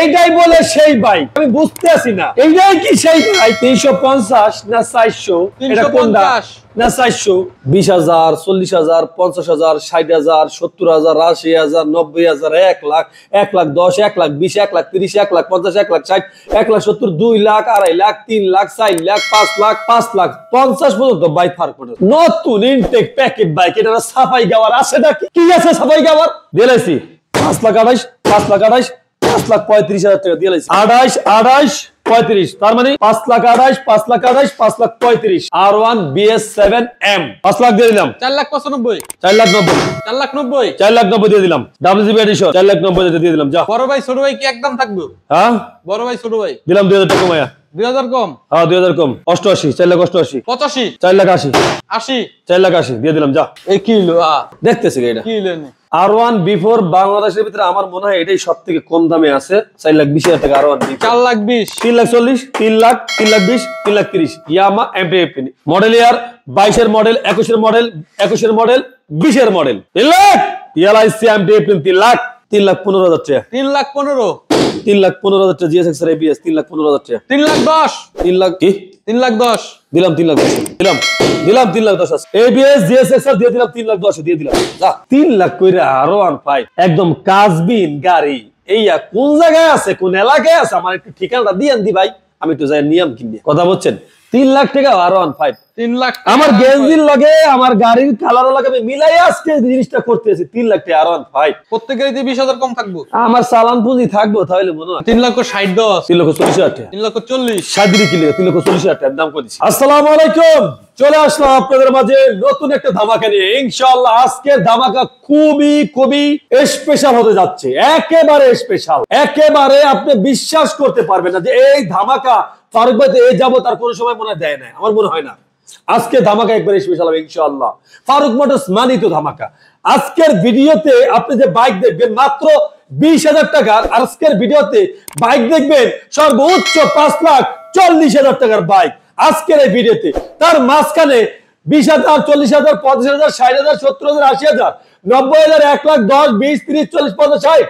এইটাই বলে সেই বাইক আমি বুঝতে আছি না। এইটাই কি সেই বাইক তিনশো পঞ্চাশ না চারশো? এটা কোনটা? না চারশো। বিশ হাজার চল্লিশ হাজার পঞ্চাশ হাজার ষাট হাজার সত্তর হাজার আশি হাজার নব্বই হাজার এক লাখ এক লাখ দশ এক লাখ বিশ এক লাখ তিরিশ এক লাখ পঞ্চাশ এক লাখ ষাট এক লাখ সত্তর দুই লাখ আড়াই লাখ তিন লাখ চার লাখ পাঁচ লাখ পাঁচ লাখ পঞ্চাশ পর্যন্ত বাইক ফার করে। নতুন ইনটেক প্যাকেট বাইক এটা সাফাই গাওয়ার আছে নাকি? কি আছে সাফাই গাওয়ার? দিলাইছি পাঁচ লাখ আড়াইশ পাঁচ লাখ আড়াইশ পাঁচ লাখ পঁয়ত্রিশ হাজার টাকা দিয়ে লাইছি। আড়াইশ আড়াইশ পঁয়ত্রিশ। তার মানে পাঁচ লাখ আড়াইশ পাঁচ লাখ আড়াইশ পাঁচ লাখ পঁয়ত্রিশ। আর ওয়ান বিএস সেভেন এম পাঁচ লাখ দিয়ে দিলাম। চার লাখ পঁচানব্বই। চার লাখ নব্বই। চার লাখ নব্বই। চার লাখ নব্বই দিয়ে দিলাম। ডাব্লিউজিবি এডিশন চার লাখ নব্বই দিয়ে দিলাম। যা। বড় ভাই ছোট ভাই কি একদম থাকবে? হ্যাঁ? বড় ভাই ছোট ভাই। দিলাম দুই হাজার টাকা মায়া দুই হাজার কম? হ্যাঁ দুই হাজার কম। অষ্টআশি চার লাখ অষ্টআশি। পঁচাশি? চার লাখ আশি। আশি? চার লাখ আশি। দিয়ে দিলাম। যা। এই কি দেখতেছি এটা কি? আর ওয়ান বিফোর বাংলাদেশের ভিতরে আমার মনে হয় এটাই সব থেকে কম দামে আছে চার লাখ বিশ হাজার টাকা আর ওয়ান চার লাখ বিশ। তিন লাখ চল্লিশ তিন লাখ তিন লাখ বিশ তিন লাখ তিরিশ। ইয়ামা এমপি মডেল ইয়ার বাইশের মডেল একুশের মডেল একুশের মডেল বিশের মডেল তিন লাখ! ইয়ালাইসি এমপি তিন লাখ তিন লাখ পনেরো হাজার টাকা। তিন লাখ পনেরো। তিন লাখ পনেরো হাজার টাকা এবিএস তিন লাখ পনেরো হাজার টাকা তিন লাখ দশ তিন লাখ কি তিন লাখ দশ দিলাম তিন লাখ দশ দিলাম দিলাম তিন লাখ দশ এবিএস জিএসএক্স আর দিয়ে দিলাম তিন লাখ দশ দিয়ে দিলাম তিন লাখ কইরা আরও আন পাই একদম কাজবিন গাড়ি এইয়া কোন জায়গায় আছে কোন এলাকায় আছে আমার একটু ঠিকানাটা দিয়েন দি ভাই আমি একটু যাই নিয়ম কিনবি কথা বলছেন তিন লাখ টাকা আরও আন ফাইভ লাখ আমার গেঞ্জির লগে আমার গাড়ির কালারও লাগে আমি মিলাই আজকে জিনিসটা করতেছি। তিন লাখ টাকা আরও প্রত্যেক গাড়িতে বিশ হাজার কম থাকব। আমার চালান পুঁজি থাকব তাহলে মনে হয়। তিন ষাট দশ। তিন লক্ষ চল্লিশ হাজার তিন লক্ষ চল্লিশ। কিলো তিন লক্ষ চল্লিশ হাজার দাম করেছি। আসসালামু আলাইকুম। চলে আসলাম আপনাদের মাঝে নতুন একটা ধামাকা নিয়ে। ইনশাআল্লাহ আজকের ধামাকা খুবই খুবই স্পেশাল হতে যাচ্ছে। একেবারে স্পেশাল একেবারে আপনি বিশ্বাস করতে পারবেন না যে এই ধামাকা ফারুক ভাই এই যাব তার কোনো সময় মনে হয় দেয় না আমার মনে হয় না। আজকে ধামাকা একবারে স্পেশাল হবে ইনশাআল্লাহ। ফারুক মোটরস মানিত ধামাকা। আজকের ভিডিওতে আপনি যে বাইক দেখবেন, মাত্র বিশ হাজার টাকার আজকের ভিডিওতে বাইক দেখবেন সর্বোচ্চ পাঁচ লাখ চল্লিশ হাজার টাকার বাইক আজকের এই ভিডিওতে। তার মাঝখানে বিশ হাজার, চল্লিশ হাজার, পঞ্চাশ হাজার, ষাট হাজার, সত্তর হাজার, আশি হাজার, নব্বই হাজার, এক লাখ দশ, বিশ, তিরিশ, চল্লিশ, পঞ্চাশ, ষাট,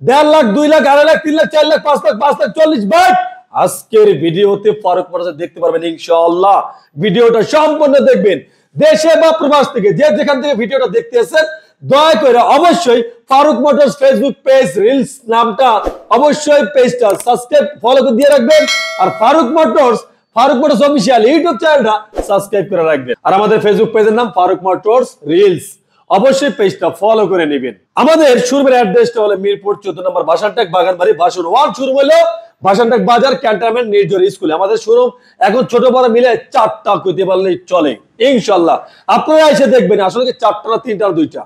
দেড় লাখ, দুই লাখ, আড়াই লাখ, তিন লাখ, চার লাখ, পাঁচ লাখ পাঁচ লাখ, চল্লিশ বাইক আজকের ভিডিওতে ফারুক মোটরস দেখতে পারবেন ইনশাআল্লাহ। ভিডিওটা সম্পূর্ণ দেখবেন। দেশে বা প্রবাস থেকে যে যেখান থেকে ভিডিওটা দেখতে এসেছেন, দয়া করে অবশ্যই Faruk Motors Facebook page reels নামটা অবশ্যই পেজটা সাবস্ক্রাইব ফলো করে দিয়ে রাখবেন। আর Faruk Motors Faruk Motors official YouTube চ্যানেলটা সাবস্ক্রাইব করে রাখবেন। আর আমাদের ফেসবুক পেজের নাম ফারুক মোটরস রিলস অবশ্যই পেজটা ফলো করে নেবেন। আমাদের শুরুর অ্যাড্রেসটা হলো মিরপুর চোদ্দ নম্বর বাসানটেক বাগানবাড়ি, বাসন ওয়ান শুরু হলো বাসানটেক বাজার ক্যান্টনমেন্ট নির্জর স্কুলে। আমাদের শোরুম এখন ছোট বড় মিলে চারটা করতে পারলেই চলে। ইনশাল্লাহ আপনারা এসে দেখবেন, আসলে কি চারটা না তিনটা দুইটা?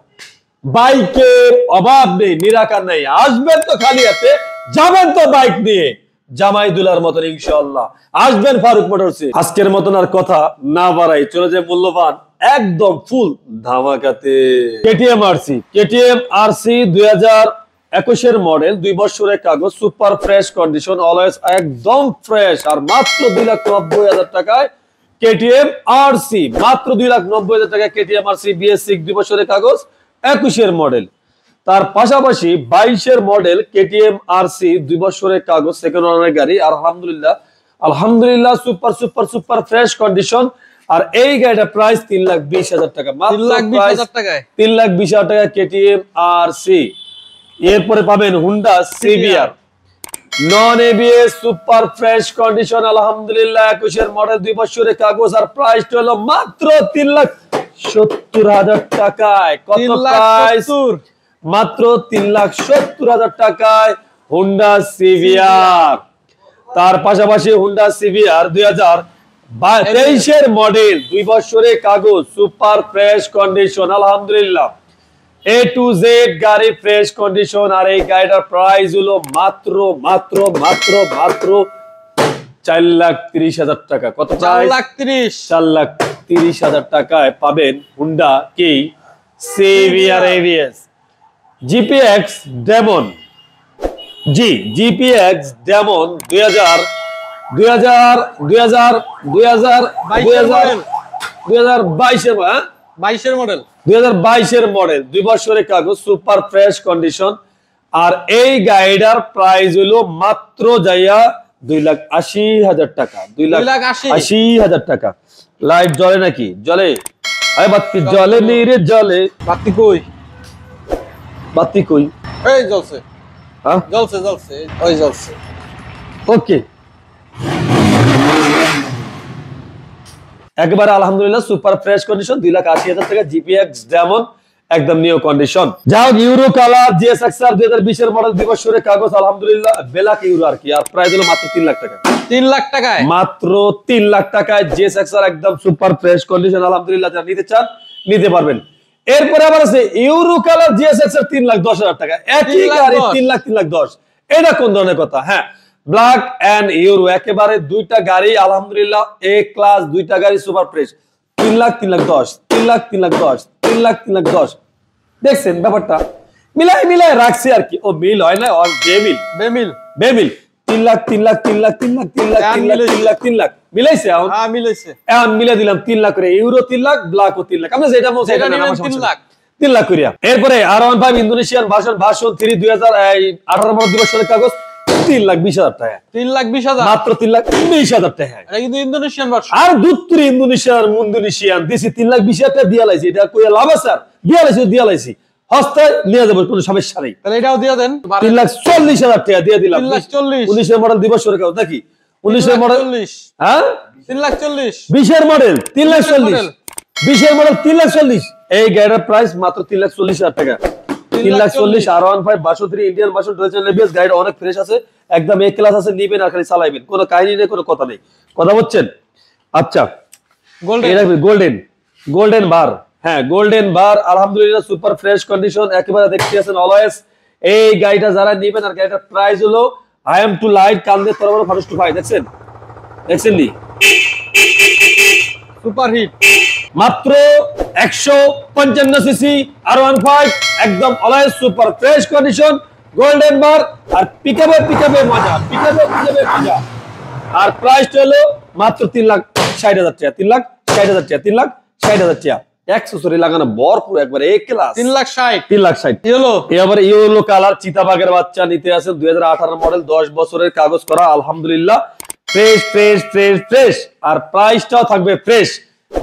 বাইকের অভাব নেই, নিরাকার নেই। আসবেন তো খালি হাতে, যাবেন তো বাইক নিয়ে। জামাই দুলার মতন ইনশাল্লাহ আসবেন ফারুক মোটরসে আজকের মতন আর কথা না বাড়াই। চলে যায় মূল্যবান, একদম ফুল ধামাকাতে। কেটিএম আরসি কেটিএম আরসি দুই হাজার একুশের মডেল দুই বছরের কাগজ সুপার ফ্রেশ কন্ডিশন অলওয়েজ একদম ফ্রেশ আর মাত্র দুই লাখ নব্বই হাজার টাকায় কেটিএম আরসি মাত্র দুই লাখ নব্বই হাজার টাকা কেটিএম আরসি বিএস দুই বছরের কাগজ একুশের মডেল তার পাশাপাশি বাইশের মডেল কেটিএম আরসি দুই বছরের কাগজ সেকেন্ড ওনারের গাড়ি আর আলহামদুলিল্লাহ। আলহামদুলিল্লাহ super super super fresh condition আর এই গাড়িটা প্রাইস তিন লাখ বিশ হাজার টাকা। তিন লাখ বিশ হাজার টাকায়? তিন লাখ বিশ হাজার টাকা কেটিএম আর সি এরপরে পাবেন Honda CBR non ABS super fresh condition আলহামদুলিল্লাহ একুশের মডেল দুই বছরের কাগজ আর প্রাইস হলো মাত্র তিন লাখ সত্তর হাজার টাকায়। কত প্রাইস মাত্র তিন লাখ সত্তর হাজার টাকায় হুন্ডা সিভিআর তার পাশাপাশি হুন্ডা সিভিআর দুই হাজার তেইশের মডেল দুই বছরের কাগজ সুপার ফ্রেশ কন্ডিশন আলহামদুলিল্লাহ। এ টু জেড গাড়ি ফ্রেশ কন্ডিশন আর এই গাড়িটার প্রাইস হলো মাত্র মাত্র মাত্র মাত্র চার লাখ তিরিশ হাজার টাকা। কত চার লাখ তিরিশ। চার লাখ তিরিশ হাজার টাকায় পাবেন হুন্ডা কি? CBR ABS GPX Demon G GPX Demon দুই হাজার দুই হাজার দুই হাজার দুই হাজার দুই হাজার দুই হাজার বাইশে 22 মডেল? 2022 মডেল দুই বছরের কাগজ সুপার ফ্রেশ কন্ডিশন। আর এই গাড়িটার প্রাইস হলো মাত্র যাইয়া দুই লাখ আশি হাজার টাকা। দুই লাখ আশি। হাজার টাকা। লাইট জ্বলে নাকি? জলে আরে বাতি জলে নি রে জলে বাতি কই? বাতি কই? এই জ্বলছে। হ্যাঁ? জ্বলছে ওই জ্বলছে। ওকে একেবারে আলহামদুলিল্লাহ সুপার ফ্রেশ কন্ডিশন দুই লাখ আশি হাজার টাকা জিপিএক্স যেমন একদম নিউ কন্ডিশন যাই হোক ইউরো কালার জিএসএক্স আর দুই হাজার বিশের মডেল দিবসের কাগজ আলহামদুলিল্লাহ বেলাক ইউরো আর কি আর প্রাইস হলো মাত্র তিন লাখ টাকা। তিন লাখ টাকায়? মাত্র তিন লাখ টাকায় জিএসএক্স আর একদম সুপার ফ্রেশ কন্ডিশন আলহামদুলিল্লাহ যারা নিতে চান নিতে পারবেন। এরপরে আবার আছে ইউরো কালার জিএসএক্স এর তিন লাখ দশ হাজার টাকা। একই গাড়ি তিন লাখ তিন লাখ দশ। এটা কোন ধরনের কথা? হ্যাঁ ব্ল্যাক এন্ড ইউরো একেবারে দুইটা গাড়ি আলহামদুলিল্লাহ এ ক্লাস দুইটা গাড়ি সুপার ফ্রেশ তিন লাখ তিন লাখ দশ তিন লাখ তিন লাখ দশ তিন লাখ তিন লাখ দশ দেখছেন ব্যাপারটা মিলাই মিলাই রাখছি আর কি ও মিল হয় না আর যে মিল বেমিল তিন লাখ তিন লাখ তিন লাখ তিন লাখ তিন লাখ তিন লাখ তিন লাখ তিন লাখ মিলাইছে এখন হ্যাঁ এখন মিলে দিলাম তিন লাখ করে ইউরো তিন লাখ ব্ল্যাক ও তিন লাখ আমরা যেটা বলছি তিন লাখ। তিন লাখ করিয়া এরপরে আর ওয়ান ফাইভ ইন্দোনেশিয়ান ভাষণ ভাষণ থ্রি দুই হাজার আঠারো নম্বর দিবস কাগজ তিন লাখ বিশ হাজার টাকা তিন লাখ বিশ হাজার মাত্র তিন লাখ বিশ হাজার টাকা কিন্তু ইন্দোনেশিয়ান দিছি তিন লাখ বিশ হাজার টাকা দিয়া লাইছি এটা কইয়া লাভ আছে আর দিয়া লাইছি দিয়া লাইছি হস্তায় নিয়ে যাব কোনো সমস্যা নেই তাহলে এটাও দিয়ে দেন তিন লাখ চল্লিশ হাজার টাকা দিয়ে দিলাম তিন লাখ চল্লিশ উনিশের মডেল দিবস সরে কাগজ নাকি উনিশের মডেল হ্যাঁ তিন লাখ চল্লিশ বিশের মডেল তিন লাখ চল্লিশ। বিশের মডেল তিন লাখ চল্লিশ এই গাড়ির প্রাইস মাত্র তিন লাখ চল্লিশ হাজার টাকা তিন লাখ চল্লিশ আর ওয়ান ফাইভ বাসো ইন্ডিয়ান বাসো ড্রেসেন লেবিয়াস গাড়িটা অনেক ফ্রেশ আছে। একদম এ ক্লাস আছে নিবেন আর খালি চালাইবেন। কোনো কাহিনী নেই কোনো কথা নেই। কথা বলছেন? আচ্ছা। গোল্ডেন গোল্ডেন গোল্ডেন বার হ্যাঁ গোল্ডেন বার আলহামদুলিল্লাহ সুপার ফ্রেশ কন্ডিশন একেবারে দেখতে আছেন অলওয়েজ এই গাড়িটা যারা নিবেন আর গাড়িটার প্রাইস হলো আই এম টু লাইট কান্দে তরবর ফারুস টু দেখছেন? দেখছেন নি? সুপার হিট মাত্র একশো পঞ্চান্ন সিসি আর ওয়ান ফাইভ একদম always super fresh condition golden বার আর পিকাবে পিকাবে মজা পিকাবে পিকাবে মজা। আর প্রাইস হলো মাত্র তিন লাখ ষাট হাজার টাকা তিন লাখ ষাট হাজার টাকা তিন লাখ ষাট হাজার টাকা। একশো লাগানো ভরপুর একবারে এক ক্লাস তিন লাখ ষাট। তিন লাখ ষাট। ইয়েলো। এবারে ইয়েলো কালার চিতাবাগের বাচ্চা নিতে আছে দুই হাজার আঠারো মডেল দশ বছরের কাগজ করা আলহামদুলিল্লাহ। ফ্রেশ ফ্রেশ ফ্রেশ ফ্রেশ আর প্রাইসটাও থাকবে ফ্রেশ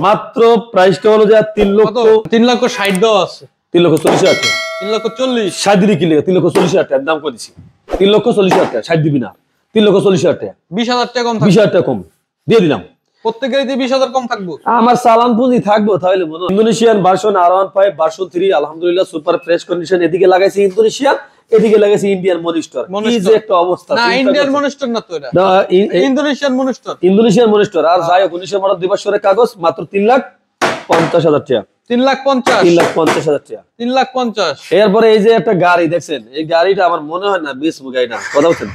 মাত্র প্রাইসটা হলো যে তিন লক্ষ তিন লক্ষ ষাট দেওয়া আছে। তিন লক্ষ চল্লিশ হাজার টাকা। তিন লক্ষ চল্লিশ। ষাট দিবি কি তিন লক্ষ চল্লিশ হাজার টাকার দাম করে দিছি। তিন লক্ষ চল্লিশ হাজার টাকা ষাট দিবি না। তিন লক্ষ চল্লিশ হাজার টাকা। বিশ হাজার টাকা কম বিশ হাজার টাকা কম। দিয়ে দিলাম। প্রত্যেক বিশ হাজার কম থাকব। আমার সালাম পুঁজি থাকব তাহলে Indonesian version R one five version three আলহামদুলিল্লাহ সুপার ফ্রেশ কন্ডিশন এদিকে লাগাইছি ইন্দোনেশিয়ান। এদিকে লাগাইছি ইন্ডিয়ান মনিস্টার। কি যে একটা অবস্থা না ইন্ডিয়ান। মনিস্টার না তো এটা। না, ইন্দোনেশিয়ান মনিস্টার। ইন্দোনেশিয়ান মনিস্টার। আর যাই হোক উনিশের মডেল দিবসের কাগজ মাত্র তিন লাখ পঞ্চাশ হাজার টাকা। তিন লাখ পঞ্চাশ। তিন লাখ পঞ্চাশ হাজার টাকা। তিন লাখ পঞ্চাশ। এরপরে এই যে একটা গাড়ি দেখছেন? এই গাড়িটা আমার মনে হয় না বিশ গাড়িটা। কথা বলছেন?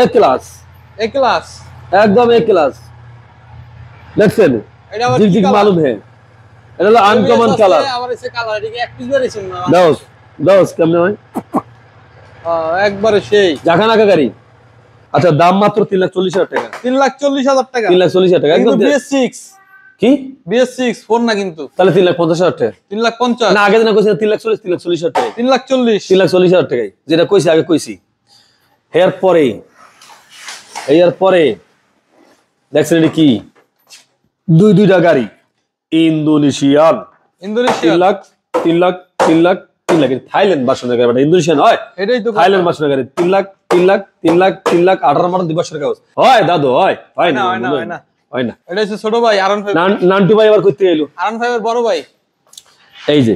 A class. A class. একদম এ ক্লাস। দেখছেন? এটা হলো আনকমন কালার আবার এসে কালার এদিকে এক পিস বেরিয়েছে না? কেমনে হয়? একবারে সেই। গাড়ি আচ্ছা দাম মাত্র তিন লাখ চল্লিশ হাজার টাকা। তিন লাখ চল্লিশ হাজার টাকা। তিন লাখ চল্লিশ হাজার টাকা কিন্তু একদম বিএস সিক্স কি? বিএস সিক্স ফোর না কিন্তু। তাহলে তিন লাখ পঞ্চাশ হাজার টাকা। তিন লাখ পঞ্চাশ। না আগে দিন কইছি তিন লাখ চল্লিশ তিন লাখ চল্লিশ হাজার টাকা। তিন লাখ চল্লিশ। তিন লাখ চল্লিশ হাজার টাকায় যেটা কইছি আগে কইছি। এর পরে এর পরে দেখছেন এটা কি? দুই দুইটা গাড়ি। ইন্দোনেশিয়ান। তিন ইন্দোনেশিয়া লাখ তিন লাখ তিন লাখ তিন লাখ থাইল্যান্ড বাসনের গাড়ি ইন্দোনেশিয়ান হয়? এটাই তো থাইল্যান্ড গাড়ি তিন লাখ তিন লাখ তিন লাখ তিন লাখ আঠারো কাগজ। হয় দাদু হয় হয় না হয় না, হয় না। হয় না। এটা হচ্ছে ছোট ভাই আরন ফাইভ নান্টু ভাই আবার করতে এলো। আরন ফাইভের বড় ভাই। এই যে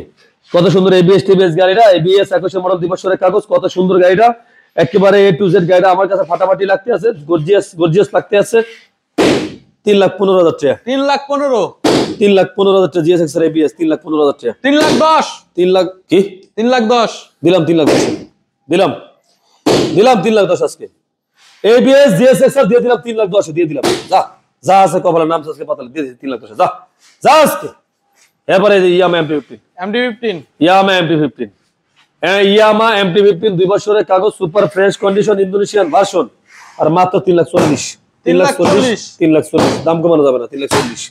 কত সুন্দর এবিএস টিবিএস গাড়িটা এবিএস একুশে মডেল দিবসের কাগজ কত সুন্দর গাড়িটা। একেবারে এ টু জেড গাড়িটা আমার কাছে ফাটাফাটি লাগতে আছে গর্জিয়াস গর্জিয়াস লাগতে আছে। তিন লাখ পনেরো হাজার টাকা। তিন লাখ পনেরো। তিন লাখ পনেরো হাজার টাকা জিএস এক্সের এবিএস তিন লাখ পনেরো হাজার টাকা তিন লাখ দশ তিন লাখ কি তিন লাখ দশ দিলাম তিন লাখ দশ দিলাম দিলাম তিন লাখ দশ আজকে এবিএস জিএস এক্সের দিয়ে দিলাম তিন লাখ দশ দিয়ে দিলাম যা যা আছে কপালের নাম আজকে পাতালে দিয়ে দিচ্ছি তিন লাখ দশ যা যা আজকে এরপরে Yamaha MT fifteen MT fifteen Yamaha MT fifteen Yamaha MT fifteen দুই বছরের কাগজ super fresh condition Indonesian version আর মাত্র তিন লাখ চল্লিশ তিন লাখ চল্লিশ তিন লাখ চল্লিশ দাম কমানো যাবে না তিন লাখ চল্লিশ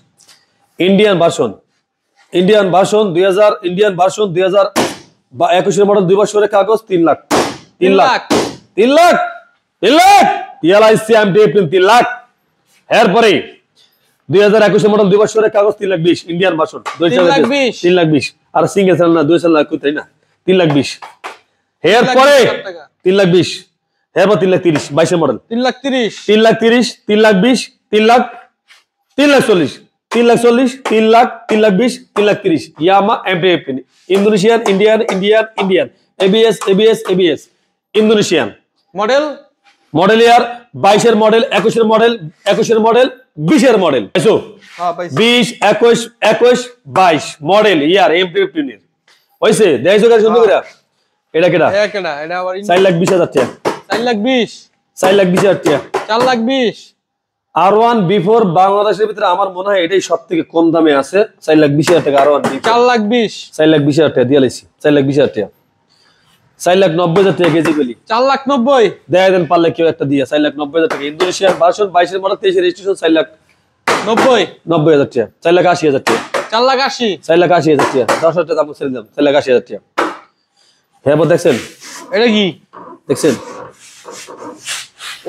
ইন্ডিয়ান ভার্সন ইন্ডিয়ান ভার্সন দুই হাজার ইন্ডিয়ান ভার্সন দুই হাজার বা একুশের মডেল দুই বছরের কাগজ তিন লাখ তিন লাখ তিন লাখ তিন লাখ পিএলআইসি এমটি তিন লাখ এরপরে দুই হাজার একুশের মডেল দুই বছরের কাগজ তিন লাখ বিশ ইন্ডিয়ান ভার্সন তিন লাখ বিশ। লাখ বিশ আর সিঙ্গেল চ্যানেল না দুই চ্যানেল লাখ তাই না তিন লাখ বিশ এরপরে তিন লাখ বিশ এরপর তিন লাখ তিরিশ বাইশের মডেল তিন লাখ তিরিশ তিন লাখ তিরিশ তিন লাখ বিশ তিন লাখ তিন লাখ চল্লিশ তিন লাখ চল্লিশ তিন লাখ তিন লাখ বিশ তিন লাখ তিরিশ। Yamaha MT Indonesian Indian Indian Indian. ABS ABS ABS. Indonesian. Model? Model year বাইশের মডেল একুশের মডেল একুশের মডেল বিশের মডেল। এসো। হ্যাঁ বিশ একুশ একুশ বাইশ। মডেল ইয়ার এমপি ফিফটিনের হয়েছে দেখছ গাড়ি সুন্দর করে? এটা কেটা চার লাখ বিশ হাজার টাকা। চার লাখ বিশ। চার লাখ বিশ হাজার টাকা। চার লাখ বিশ। আর ওয়ান বিফোর বাংলাদেশের ভিতরে আমার মনে হয় এটাই সব থেকে কম দামে আছে চার লাখ বিশ হাজার টাকা আর ওয়ান চার লাখ বিশ চার লাখ বিশ হাজার টাকা দিয়ে লাইছি চার লাখ বিশ হাজার টাকা চার লাখ নব্বই হাজার টাকা কেজি বলি চার লাখ নব্বই দেয় দেন পারলে কেউ একটা দিয়ে চার লাখ নব্বই হাজার টাকা ইন্দোনেশিয়ান ভার্সন বাইশের মডেল তেইশের রেজিস্ট্রেশন চার লাখ নব্বই নব্বই হাজার টাকা চার লাখ আশি হাজার টাকা চার লাখ আশি চার লাখ আশি হাজার টাকা দশ হাজার টাকা দাম ছেড়ে দিলাম চার লাখ আশি হাজার টাকা হ্যাঁ দেখছেন এটা কি দেখছেন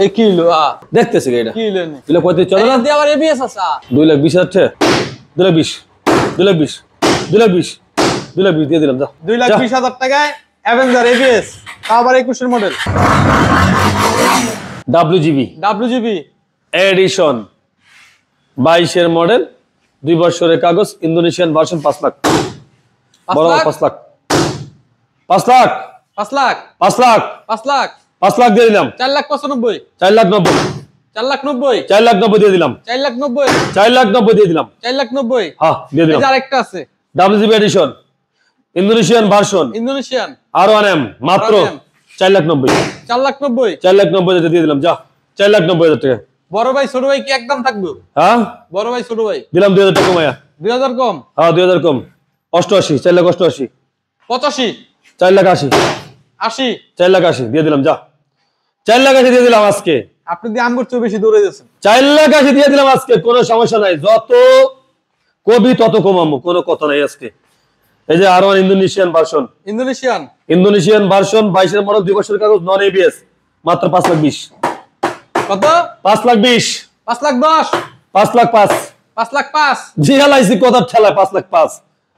এই কি হলো আ। দেখতেছি এটা। কি হলো? দুই লাখ পঁয়ত্রিশ চলে। না দিয়ে আবার এবিএস আছে। দুই লাখ বিশ হাজার দুই লাখ বিশ দুই লাখ বিশ দুই লাখ বিশ দুই লাখ বিশ দিয়ে দিলাম দুই লাখ। বিশ হাজার টাকায় অ্যাভেঞ্জার এবিএস আবার একুশের model W GB W GB edition বাইশের মডেল দুই বছরের কাগজ ইন্দোনেশিয়ান ভার্সন পাঁচ লাখ। বড় লাখ? পাঁচ লাখ। পাঁচ লাখ। পাঁচ লাখ। পাঁচ লাখ। পাঁচ লাখ। পাঁচ লাখ দিয়ে দিলাম চার লাখ পঁচানব্বই চার লাখ নব্বই চার লাখ নব্বই চার লাখ নব্বই দিয়ে দিলাম চার লাখ নব্বই চার লাখ নব্বই দিয়ে দিলাম চার লাখ নব্বই হ্যাঁ দিয়ে দিলাম আরেকটা আছে W GB edition Indonesian version Indonesian R one M মাত্র চার লাখ নব্বই চার লাখ নব্বই চার লাখ নব্বই হাজার দিয়ে দিলাম যা চার লাখ নব্বই হাজার টাকা বড় ভাই ছোট ভাই কি একদম থাকবে হ্যাঁ বড় ভাই ছোট ভাই দিলাম দুই হাজার টাকা মায়া দুই হাজার কম হ্যাঁ দুই হাজার কম অষ্টআশি চার লাখ অষ্টআশি পঁচাশি চার লাখ আশি আশি চার লাখ আশি দিয়ে দিলাম যা চার লাখ আশি দিয়ে দিলাম আজকে। আপনি দিয়ে আমগুর চেয়ে বেশি দৌড়ে যাচ্ছেন। চার লাখ আশি দিয়ে দিলাম আজকে কোনো সমস্যা নাই। যত কবি তত কোনো কথা নাই আজকে। এই যে আর Indonesian version Indonesian? Indonesian version বাইশের মডেল দুই কাগজ নন এবিএস মাত্র পাঁচ লাখ বিশ। কত? পাঁচ লাখ বিশ। পাঁচ লাখ দশ? পাঁচ লাখ পাঁচ। পাঁচ লাখ পাঁচ? জিহালাইছি কথার ঠেলায় পাঁচ লাখ পাঁচ।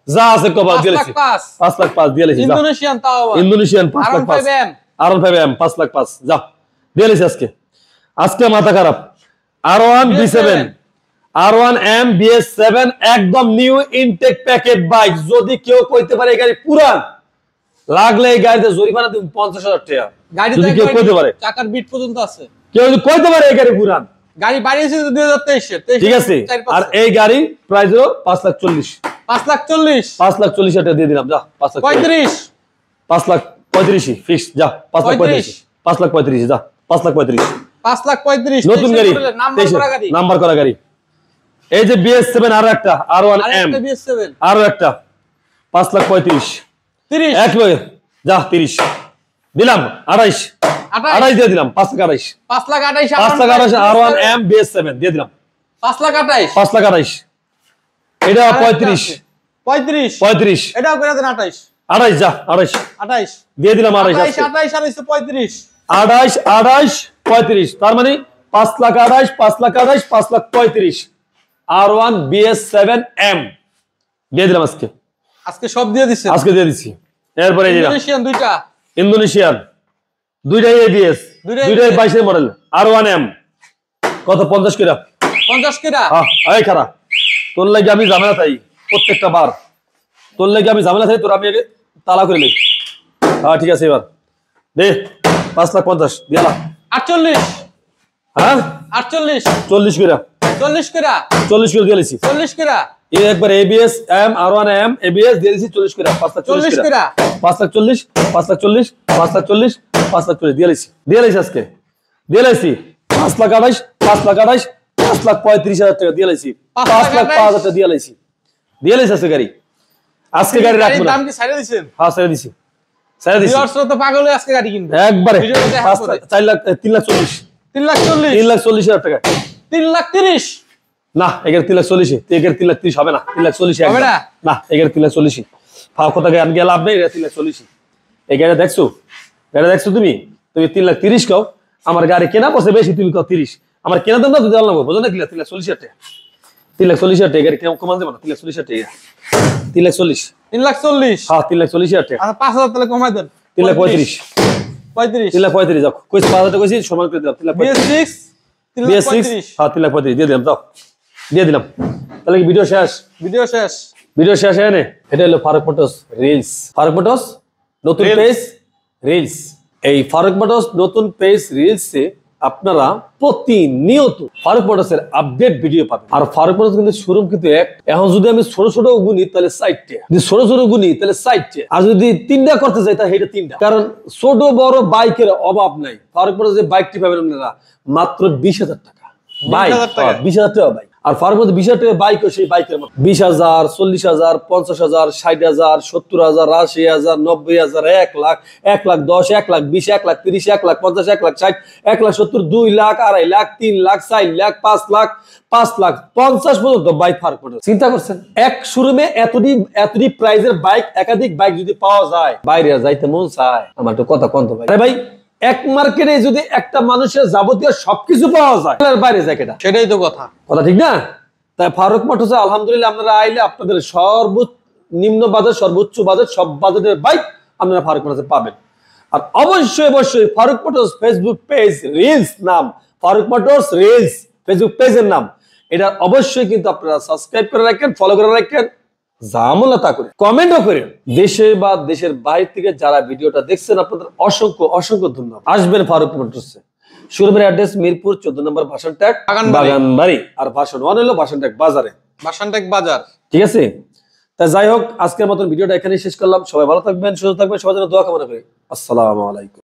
যা আছে কবার পাঁচ লাখ পাঁচ। লাখ পাঁচ দিয়ে লাইছি, যা। ইন্দোনেশিয়ান তাও ইন্দোনেশিয়ান পাঁচ লাখ পাঁচ। আর ফাইভ এম পাঁচ লাখ পাঁচ যা দিয়ে আজকে। আজকে মাথা খারাপ। R one B seven R one M BS seven একদম নিউ ইনটেক প্যাকেট বাইক যদি কেউ কইতে পারে এই গাড়ি পুরান লাগলে এই গাড়িতে জরিমানা দিন পঞ্চাশ হাজার টাকা। গাড়িতে যদি কেউ কইতে পারে। চাকার বিট পর্যন্ত আছে? কেউ যদি কইতে পারে এই গাড়ি পুরান। গাড়ি বাড়িয়েছে দুই হাজার তেইশে। ঠিক আছে। আর এই গাড়ি প্রাইস হলো পাঁচ লাখ চল্লিশ। পাঁচ লাখ চল্লিশ। পাঁচ লাখ চল্লিশ হাজার দিয়ে দিলাম যা পাঁচ লাখ পঁয়ত্রিশ। পাঁচ লাখ পঁয়ত্রিশই ফিক্স যা পাঁচ লাখ পঁয়ত্রিশ পাঁচ লাখ পঁয়ত্রিশ যা পাঁচ লাখ পঁয়ত্রিশ পাঁচ লাখ পঁয়ত্রিশ নতুন গাড়ি নাম্বার করা গাড়ি এই যে বিএস সেভেন আরও একটা আর ওয়ান এম আরও একটা পাঁচ লাখ পঁয়ত্রিশ তিরিশ এক যা তিরিশ দিলাম আড়াইশ আড়াইশ দিয়ে দিলাম পাঁচ লাখ আড়াইশ পাঁচ লাখ আঠাইশ পাঁচ লাখ আড়াইশ R one M BS seven দিয়ে দিলাম পাঁচ লাখ আঠাইশ পাঁচ লাখ আড়াইশ এটা পঁয়ত্রিশ পঁয়ত্রিশ পঁয়ত্রিশ এটাও করে দেন আঠাইশ আড়াইশ যা আড়াইশ। আঠাইশ। দিয়ে দিলাম আড়াইশ আঠাইশ আঠাইশ পঁয়ত্রিশ। আড়াইশ আড়াইশ পঁয়ত্রিশ। তার মানে পাঁচ লাখ আড়াইশ পাঁচ লাখ আড়াইশ পাঁচ লাখ পঁয়ত্রিশ। R one BS seven M দিয়ে দিলাম আজকে। আজকে সব দিয়ে দিচ্ছে আজকে দিয়ে দিচ্ছি এরপরে ইন্দোনেশিয়ান দুইটা। ইন্দোনেশিয়ান। দুইটাই এবিএস দুইটাই বাইশের মডেল আর ওয়ান এম কত? পঞ্চাশ কিরা? পঞ্চাশ কেরা? হ্যাঁ খারা। তোর লাগে আমি ঝামেলা থাই প্রত্যেকটা বার। তোর লাগে আমি ঝামেলা থাই তোর আমি তালা করে নিই হ্যাঁ ঠিক আছে এবার দে পাঁচ লাখ পঞ্চাশ দিয়ালা আটচল্লিশ হ্যাঁ আটচল্লিশ চল্লিশ কিরা চল্লিশ কেরা চল্লিশ করে দিয়ে চল্লিশ কেরা একবার ABS M R one M ABS দিয়ে দিছি চল্লিশ করে পাঁচ লাখ চল্লিশ করে পাঁচ লাখ চল্লিশ পাঁচ লাখ চল্লিশ পাঁচ লাখ চল্লিশ পাঁচ লাখ চল্লিশ দিয়ে লাইছি দিয়ে লাইছি আজকে দিয়ে লাইছি পাঁচ লাখ আঠাইশ পাঁচ লাখ আঠাইশ পাঁচ লাখ পঁয়ত্রিশ হাজার টাকা দিয়ে লাইছি পাঁচ লাখ পাঁচ হাজার টাকা দিয়ে লাইছি দিয়ে লাইছি আজকে গাড়ি আজকে গাড়ি রাখব দাম কি ছাড়ে দিচ্ছেন হ্যাঁ ছেড়ে দিছি ছেড়ে দিছি ভিউয়ার্সরা তো পাগল হয়ে আজকে গাড়ি কিনবে একবারে ভিডিওতে দেখা পাঁচ পরে। লাখ চার লাখ তিন লাখ চল্লিশ তিন লাখ চল্লিশ তিন লাখ চল্লিশ হাজার টাকা তিন লাখ তিরিশ না এগারো তিন লাখ চল্লিশে এগারো তিন লাখ তিরিশ হবে না তিন লাখ চল্লিশে না? এগারো তিন লাখ চল্লিশে ফাও কথা গান গিয়ে লাভ নেই তিন লাখ চল্লিশে এই গাড়ি দেখছ গাড়ি দেখছ তুমি তুমি তিন লাখ তিরিশ কাও আমার গাড়ি কেনা পড়ছে বেশি তুমি কাও তিরিশ আমার কেনা দাম না যদি আল্লাহ বোঝো না তিন লাখ তিন লাখ চল্লিশ হাজার টাকা তিন লাখ চল্লিশ হাজার টাকা গাড়ি কেমন কমান দেবো না তিন লাখ চল্লিশ হাজার টাকা তিন লাখ চল্লিশ। তিন লাখ চল্লিশ? হ্যাঁ তিন লাখ চল্লিশ হাজার টাকা আচ্ছা পাঁচ হাজার তাহলে কমাই দেন। তিন লাখ পঁয়ত্রিশ। পঁয়ত্রিশ। তিন লাখ পঁয়ত্রিশ যাও। কইছি পাঁচ হাজার কইছি সমান করে দিলাম তিন লাখ লাখ বিএস সিক্স হ্যাঁ তিন লাখ পঁয়ত্রিশ দিয়ে দিলাম যাও। দিয়ে দিলাম। তাহলে কি ভিডিও শেষ? ভিডিও শেষ। ভিডিও শেষ হয় না এটা হলো Farooq motors reels Farooq motors নতুন। পেজ রিলস এই ফারুক মোটরস নতুন পেজ রিলসে আপনারা প্রতিনিয়ত ফারুক মোটরসের আপডেট ভিডিও পাবেন। আর ফারুক মোটরস কিন্তু শোরুম কিন্তু এক। এখন যদি আমি ছোট ছোট গুনি তাহলে সাইডটে যদি ছোট ছোট গুনি তাহলে সাইডটে আর যদি তিনটা করতে চাই তাহলে এটা তিনটা। কারণ ছোট বড় বাইকের অভাব নাই। ফারুক মোটরস যে বাইকটি পাবেন আপনারা মাত্র বিশ হাজার টাকা। বাইক 20,000 বিশ হাজার টাকা বাইক আর ফারুক মধ্যে বিশ হাজার বাইক সেই বাইকের মতো বিশ হাজার, চল্লিশ হাজার, পঞ্চাশ হাজার, ষাট হাজার, সত্তর হাজার, আশি হাজার, নব্বই হাজার, এক লাখ এক লাখ দশ, এক লাখ বিশ, এক লাখ তিরিশ, এক লাখ পঞ্চাশ, এক লাখ ষাট, এক লাখ সত্তর, দুই লাখ, আড়াই লাখ, তিন লাখ, চার লাখ, পাঁচ লাখ পাঁচ লাখ, পঞ্চাশ পর্যন্ত বাইক ফারুক মোটর চিন্তা করছেন? এক শোরুমে এতটি এতটি প্রাইজের বাইক একাধিক বাইক যদি পাওয়া যায়, বাইরে যাইতে মন চায়, আমার তো কথা কন্ত ভাই। ভাই এক মার্কেটে যদি একটা মানুষের যাবতীয় সবকিছু পাওয়া যায় বাইরে যায় কেটা সেটাই তো কথা। কথা ঠিক না? তাই ফারুক মোটরসে আলহামদুলিল্লাহ আপনারা আইলে আপনাদের সর্বোচ্চ নিম্ন বাজার সর্বোচ্চ বাজার সব বাজারের বাইক আপনারা ফারুক মোটরসে পাবেন। আর অবশ্যই অবশ্যই Farooq motors Facebook page reels নাম। ফারুক মোটরস রিলস ফেসবুক পেজের নাম। এটা অবশ্যই কিন্তু আপনারা সাবস্ক্রাইব করে রাখেন ফলো করে রাখেন। জামলা তা কমেন্টও করেন দেশে বা দেশের বাইরে থেকে যারা ভিডিওটা দেখছেন আপনাদের অসংখ্য অসংখ্য ধন্যবাদ। আসবেন ফারুক মোটরসে শোরুমের অ্যাড্রেস মিরপুর চোদ্দ নম্বর ভাষণ ট্যাগ বাগানবাড়ি। বাগানবাড়ি। আর ভাষণ ওয়ান হলো ভাষণ ট্যাগ বাজারে। বাজার। ঠিক আছে? তা যাই হোক আজকের মতন ভিডিওটা এখানেই শেষ করলাম। সবাই ভালো থাকবেন সুস্থ থাকবেন সবাই জন্য দোয়া কামনা করি। আসসালামু আলাইকুম।